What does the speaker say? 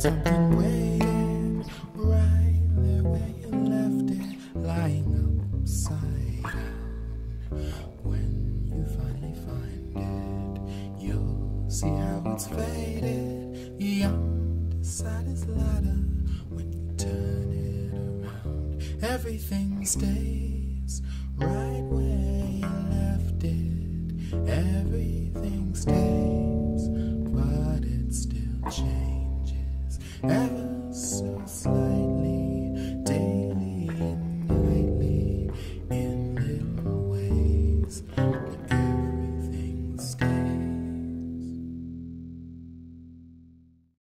something waiting right where you left it, lying upside down. When you finally find it, you'll see how it's faded. Lighter when you turn it around. Everything stays right where you left it. Everything stays, changes. Everything